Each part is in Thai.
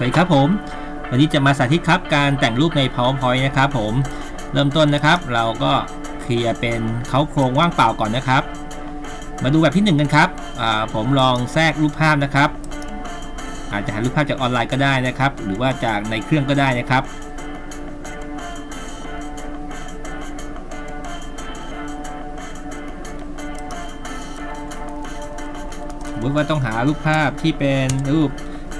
สวัสดีครับผม วันนี้จะมาสาธิตครับการแต่งรูปใน PowerPoint นะครับผม เริ่มต้นนะครับ เราก็เคลียร์เป็นเขาโครงว่างเปล่าก่อนนะครับ มาดูแบบที่ 1 กันครับ ผมลองแทรกรูปภาพนะครับ อาจจะหารูปภาพจากออนไลน์ก็ได้นะครับ หรือว่าจากในเครื่องก็ได้นะครับสมมติว่าต้องหารูปภาพที่เป็นรูป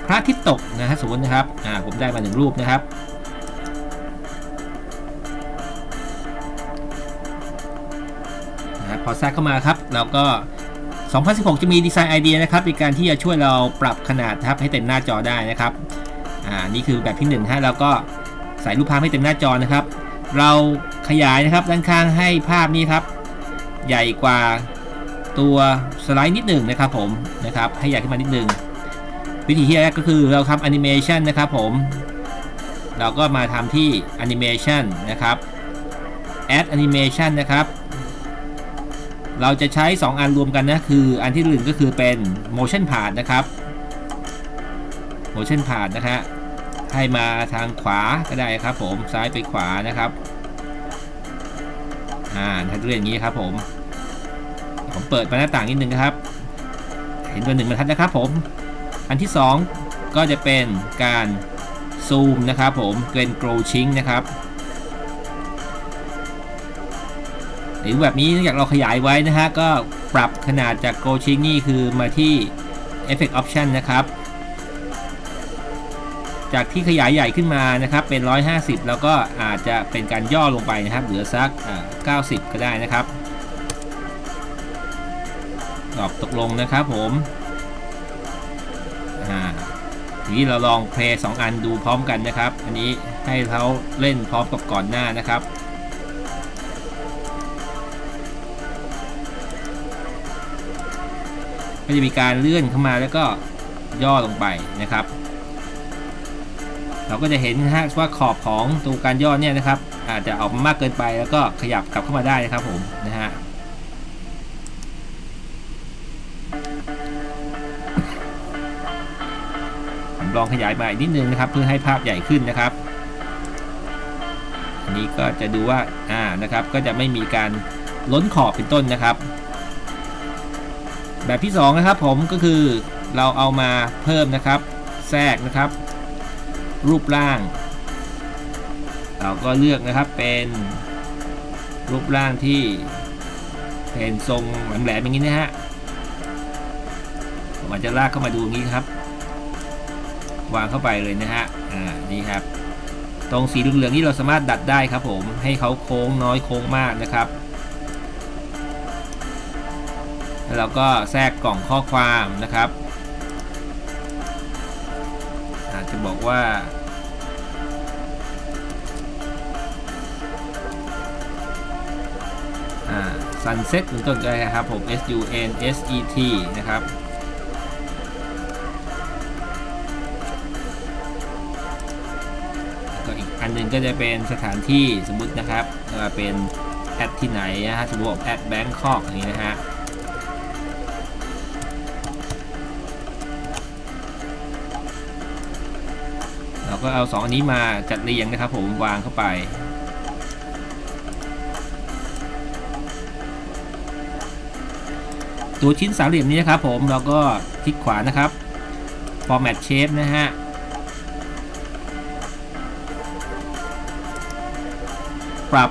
พระอาทิตย์ตกนะฮะสมมตินะครับอ่าผมได้มาหนึ่งรูปนะครับนะพอแทรกเข้ามาครับเราก็ 2016 จะมีดีไซน์ไอเดียนะครับในการที่จะช่วยเราปรับขนาดครับให้เต็มหน้าจอได้นะครับอ่านี่คือแบบที่1ฮะเราก็ใส่รูปภาพให้เต็มหน้าจอนะครับ เราขยายนะครับด้านข้างให้ภาพนี้ครับ ใหญ่กว่าตัวสไลด์นิดหนึ่งนะครับผมนะครับให้ใหญ่ขึ้นมานิดหนึ่ง วิธีที่แรกก็คือเราทำแอนิเมชันนะครับผม เราก็มาทำที่แอนิเมชันนะครับ add animation นะครับ เราจะใช้ 2 อันรวมกันนะคืออันที่หนึ่งก็คือเป็น motion part นะครับ motion part นะฮะให้มาทางขวาก็ได้ครับผมซ้ายไปขวานะครับอ่าถ้าเรื่องอย่างนี้ครับผมผมเปิดมาหน้าต่างนิดนึงนะครับ เห็นตัวหนึ่งบรรทัดนะครับผม อันที่ 2 ก็จะเป็นการซูมนะครับผมเกรนโกรชิงนะครับหรือแบบนี้เนื่องจากเราขยายไว้นะฮะ ก็ปรับขนาดจากโกรชิงนี่คือมาที่ Effect Option นะครับ จากที่ขยายใหญ่ขึ้นมานะครับ เป็น 150 แล้วก็อาจจะเป็นการย่อลงไปนะครับ เหลือสัก 90 ก็ได้นะครับตอบตกลงนะครับผม ทีนี้เราลองเพลย์สอันดูพร้อมกันนะครับ อันนี้ให้เขาเล่นพร้อมกับก่อนหน้านะครับก็จะมีการเลื่อนเข้ามาแล้วก็ย่อลงไปนะครับ เราก็จะเห็นนะฮะว่าขอบของตัวการย่อเนี่ยนะครับ อาจจะออกมามากเกินไปแล้วก็ขยับกลับเข้ามาได้นะครับผมนะฮะ ลองขยายมาอีกนิดนึงนะครับ เพื่อให้ภาพใหญ่ขึ้นนะครับอันนี้ก็จะดูว่าอ่านะครับก็จะไม่มีการล้นขอบเป็นต้นนะครับ แบบที่2นะครับผมก็คือเราเอามาเพิ่มนะครับ แทรกนะครับ รูปร่าง เราก็เลือกนะครับเป็นรูปร่างที่เป็นทรงแหลมๆอย่างนี้นะฮะผมอาจจะลากเข้ามาดูงี้ครับ วางเข้าไปเลยนะฮะ อ่า นี่ครับ ตรงสีเหลืองๆนี่เราสามารถดัดได้ครับผม ให้เขาโค้งน้อยโค้งมากนะครับ แล้วเราก็แทรกกล่องข้อความนะครับ อาจจะบอกว่าอ่า sunset เป็นต้นก็ได้ครับผม S U N S E T นะครับ นหนึ่งก็จะเป็นสถานที่สมมุตินะครับเป็นแอดที่ไหนนะฮะสมมติแอดแบงคอกอย่างนี้นะฮะเราก็เอา 2 อันนี้มาจัดเรียงนะครับผมวางเข้าไปตัวชิ้นสามเหลี่ยมนี้นะครับผมเราก็คลิกขวานะครับ format shape นะฮะ ปรับ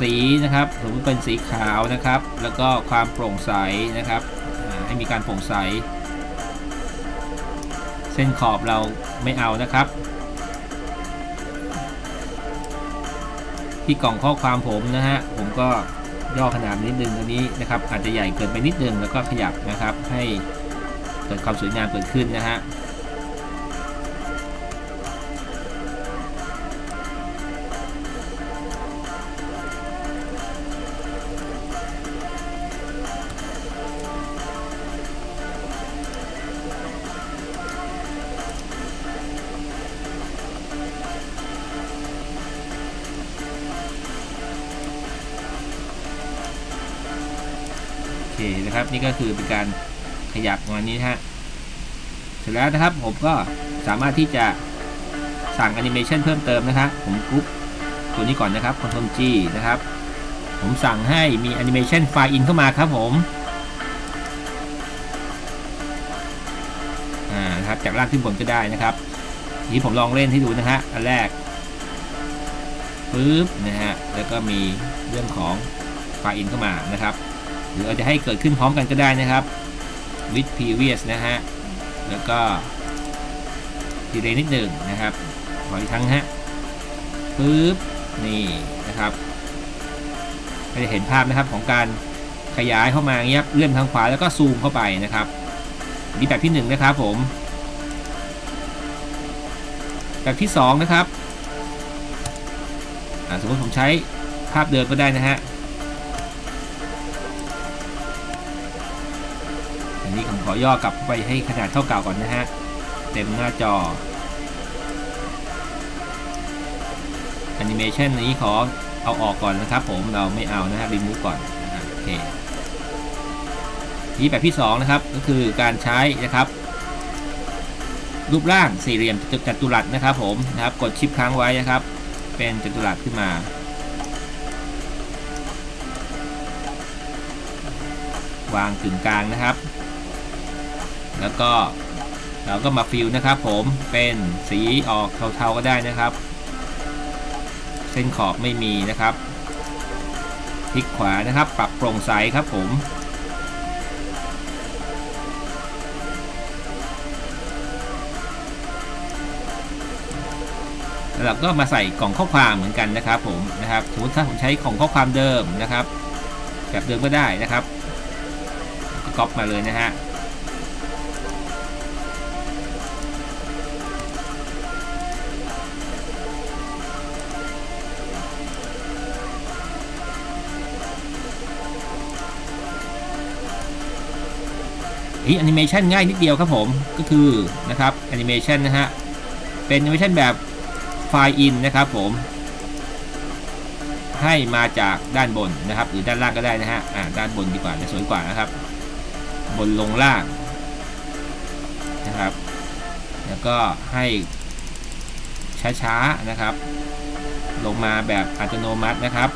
สีนะครับสมมติเป็นสีขาวนะครับ แล้วก็ความโปร่งใสนะครับให้มีการโปร่งใส เส้นขอบเราไม่เอานะครับ ที่กล่องข้อความผมนะฮะผมก็ย่อขนาดนิดนึงอันนี้นะครับ อาจจะใหญ่เกินไปนิดนึงแล้วก็ขยับนะครับ ให้เกิดความสวยงามเกิดขึ้นนะฮะ เคนะครับ นี่ก็คือเป็นการขยับงานนี้ฮะเสร็จแล้วนะครับผมก็สามารถที่จะสั่งแอนิเมชันเพิ่มเติมนะครับผมกรุ๊ปตัวนี้ก่อนนะครับ Ctrl G นะครับ ผมสั่งให้มีแอนิเมชัน Fly In เข้ามาครับผมอ่านะครับจากล่างขึ้นบนก็ได้นะครับทีนี้ผมลองเล่นให้ดูนะฮะอันแรกปึ๊บนะฮะแล้วก็มีเรื่องของไฟล์อินเข้ามานะครับ หรืออาจจะให้เกิดขึ้นพร้อมกันก็ได้นะครับ with previous นะฮะ แล้วก็ดีเลยนิดหนึ่งนะครับ ขออีกครั้งฮะปึ๊บ นี่นะครับก็จะเห็นภาพนะครับของการขยายเข้ามาเงี้ยเลื่อนทางขวาแล้วก็ซูมเข้าไปนะครับนี่แบบที่1นนะครับผม แบบที่ 2 นะครับสมมติผมใช้ภาพเดิมก็ได้นะฮะ อันนี้ผมขอย่อกลับไปให้ขนาดเท่าเก่าก่อนนะฮะ เต็มหน้าจอแอนิเมชันนี้ขอเอาออกก่อนนะครับผมเราไม่เอานะฮะรีมูฟก่อนนะโอเคนี่แบบที่ 2 นะครับ ก็คือการใช้นะครับ รูปร่างสี่เหลี่ยมจัตุรัสนะครับผมนะครับ กด Shift ค้างไว้นะครับ เป็นจัตุรัสขึ้นมา วางกึ่งกลางนะครับ แล้วก็เราก็มา fill นะครับ ผมเป็นสีออกเทาๆก็ได้นะครับ เส้นขอบไม่มีนะครับคลิกขวานะครับ ปรับโปร่งใสครับผมแล้วเราก็มาใส่กล่องข้อความเหมือนกันนะครับผมนะครับสมมติถ้าผมใช้ของข้อความเดิมนะครับ แบบเดิมก็ได้นะครับก็ก๊อปมาเลยนะฮะ อีแอนิเมชันง่ายนิดเดียวครับผมก็คือนะครับแอนิเมชันนะฮะเป็นแอนิเมชันแบบ Fly In นะครับผมให้มาจากด้านบนนะครับ หรือด้านล่างก็ได้นะฮะอ่าด้านบนดีกว่าจะสวยกว่านะครับ บนลงล่างนะครับ แล้วก็ให้ช้าๆนะครับ ลงมาแบบอัตโนมัตินะครับ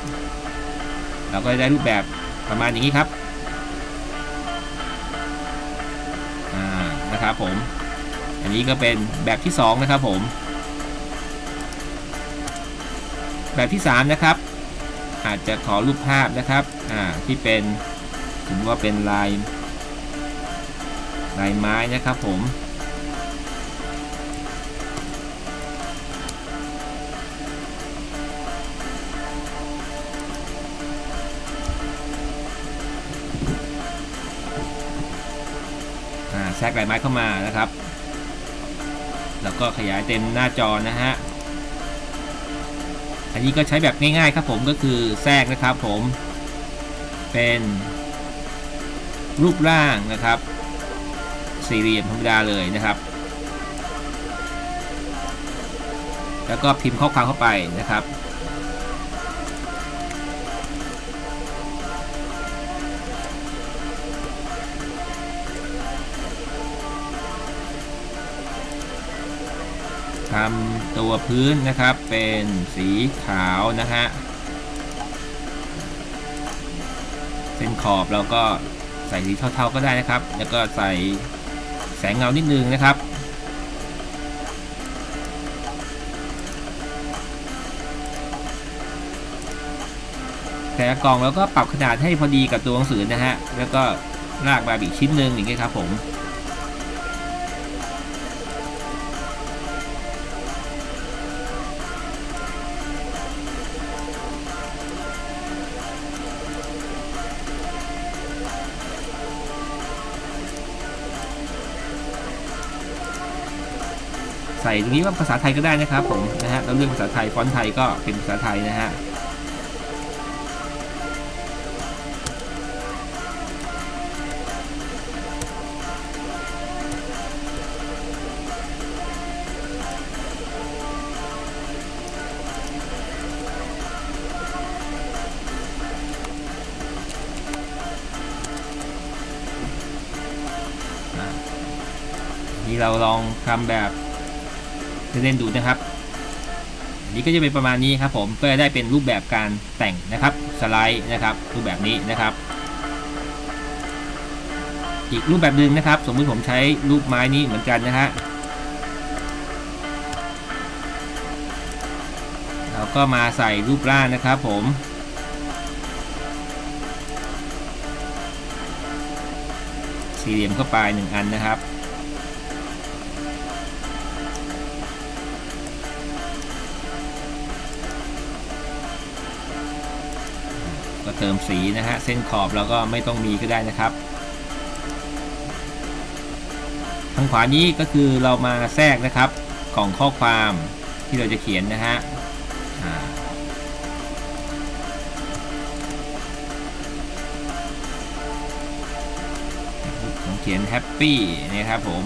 เราก็ได้รูปแบบประมาณอย่างนี้ครับ ผม อันนี้ก็เป็นแบบที่ 2 นะครับผม แบบที่ 3 นะครับ อาจจะขอรูปภาพนะครับอ่าที่เป็นถือว่าเป็นลายลายไม้นะครับผม แทรกลายไม้เข้ามานะครับ แล้วก็ขยายเต็มหน้าจอนะฮะ อันนี้ก็ใช้แบบง่ายๆครับผมก็คือแทรกนะครับผม เป็นรูปร่างนะครับ สี่เหลี่ยมธรรมดาเลยนะครับ แล้วก็พิมพ์ข้อความเข้าไปนะครับ ทำตัวพื้นนะครับเป็นสีขาวนะฮะเส้นขอบเราก็ใส่สีเทาๆก็ได้นะครับ แล้วก็ใส่แสงเงานิดนึงนะครับแต่กล่องแล้วก็ปรับขนาดให้พอดีกับตัวหนังสือนะฮะ แล้วก็ลากมาอีชิ้นหนึ่งอย่างนี้ครับผม ใส่ตรงนี้ว่าภาษาไทยก็ได้นะครับผมนะฮะเราเลือกภาษาไทยฟอนต์ไทยก็เป็นภาษาไทยนะฮะี่เราลองทำแบบ เล่นดูนะครับอันนี้ก็จะเป็นประมาณนี้ครับผมก็จะได้เป็นรูปแบบการแต่งนะครับสไลด์นะครับรูปแบบนี้นะครับ อีกรูปแบบหนึ่งนะครับ สมมุติผมใช้รูปไม้นี้เหมือนกันนะฮะเราก็มาใส่รูปร่างนะครับผมสี่เหลี่ยมเข้าไปหนึ่งอันนะครับ ก็เติมสีนะฮะ เส้นขอบเราก็ไม่ต้องมีก็ได้นะครับ ทางขวานี้ก็คือเรามาแทรกนะครับกล่องข้อความที่เราจะเขียนนะฮะผมเขียนแฮปปี้นะครับผม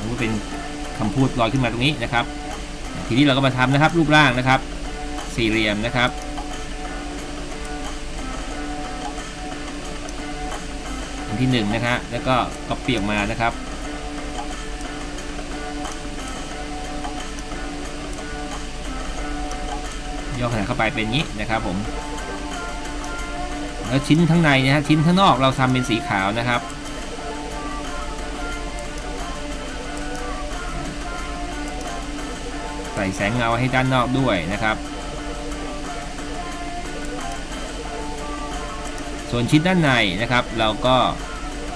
นะครับก็เป็นคำพูดลอยขึ้นมาตรงนี้นะครับ ทีนี้เราก็มาทำนะครับรูปร่างนะครับ สี่เหลี่ยมนะครับอันที่หนึ่งนะฮะแล้วก็ก็เปียกมานะครับย่อขนาดเข้าไปเป็นงี้นะครับผมแล้วชิ้นข้งในนะฮะชิ้นข้างนอกเราทำเป็นสีขาวนะครับ ส่แสงเงาให้ด้านนอกด้วยนะครับ ส่วนชิ้นด้านในนะครับ เราก็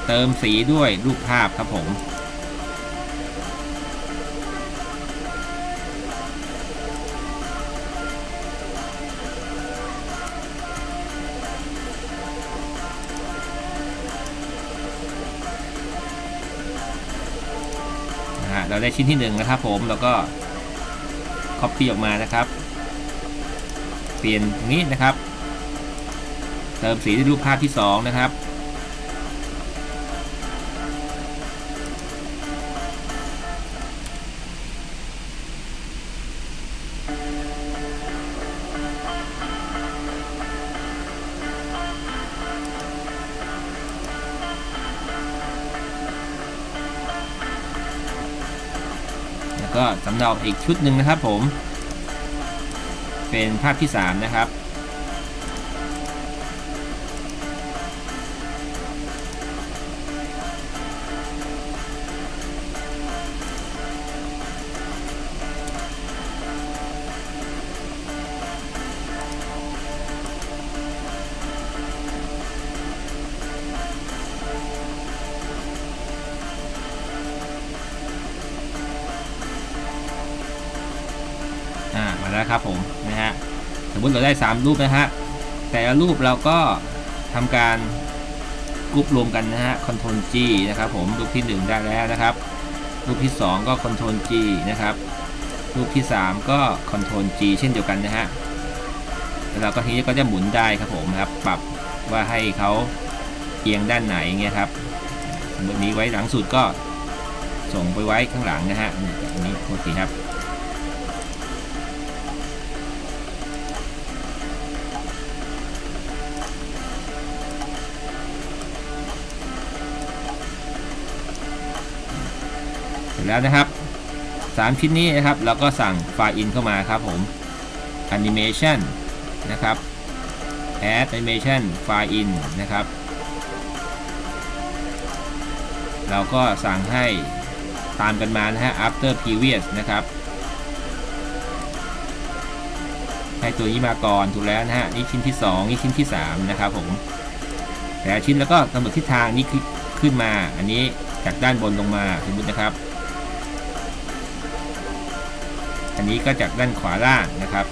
เติมสีด้วยรูปภาพครับผมเราได้ชิ้นที่1นะครับผมแล้วก็ copy ออกมานะครับ เปลี่ยนตรงนี้นะครับ เติมสีในรูปภาพที่ 2 นะครับ ก็สำเนาอีกชุดหนึ่งนะครับผม เป็นภาพที่ 3 นะครับ ครับผมนะฮะสมมติเราได้ 3 รูปนะฮะแต่ละรูปเราก็ทำการกรุ๊ปรวมกันนะฮะ Ctrl G นะครับผมรูปที่ 1 ได้แล้วนะครับ รูปที่ 2 ก็ Ctrl G นะครับ รูปที่ 3 ก็ Ctrl G เช่นเดียวกันนะฮะแล้วเราก็ทีนี้ก็จะหมุนได้ครับผมครับปรับว่าให้เขาเอียงด้านไหนเงี้ยครับสมมตินี้ไว้หลังสุดก็ส่งไปไว้ข้างหลังนะฮะอันนี้โอเคครับ ร็จแล้วนะครับ 3 ชิ้นนี้นะครับเราก็สั่งไฟล์ in เข้ามาครับผม animation นะครับ add animation ไฟล์ in นะครับ เราก็สั่งให้ตามกันมานะฮะ after previous นะครับ ให้ตัวนี้มาก่อนถูกแล้วนะฮะ นี่ชิ้นที่ 2 นี่ชิ้นที่ 3 นะครับผม แต่ชิ้นแล้วก็กำหนดทิศทางนี้ขึ้นมา อันนี้จากด้านบนลงมาสมมตินะครับ นนี้ก็จากด้านขวาล่างนะครับ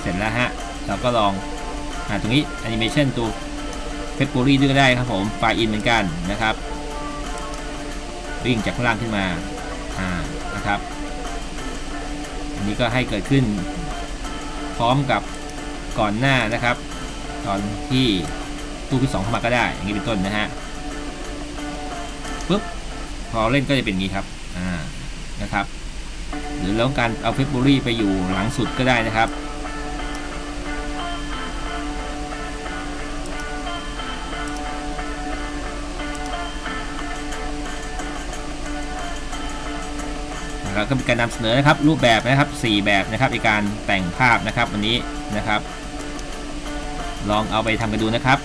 เสร็จแล้วฮะ เราก็ลองหาตรงนี้แอนิเมชันตัวเฟซบุ๊กด้วยก็ได้ครับผม Fly In เหมือนกันนะครับ วิ่งจากข้างล่างขึ้นมาอ่านะครับ อันนี้ก็ให้เกิดขึ้นพร้อมกับก่อนหน้านะครับ ตอนที่ตัวที่สองเข้ามาก็ได้ อย่างนี้เป็นต้นนะฮะ ปุ๊บพอเล่นก็จะเป็นอย่างนี้ครับอ่านะครับ หรือแล้วการเอาเฟซบุ๊ไปอยู่หลังสุดก็ได้นะครับแล้วก็มีการนำเสนอนะครับรูปแบบนะครับ 4 แบบนะครับในการแต่งภาพนะครับวันนี้นะครับ ลองเอาไปทำกันดูนะครับ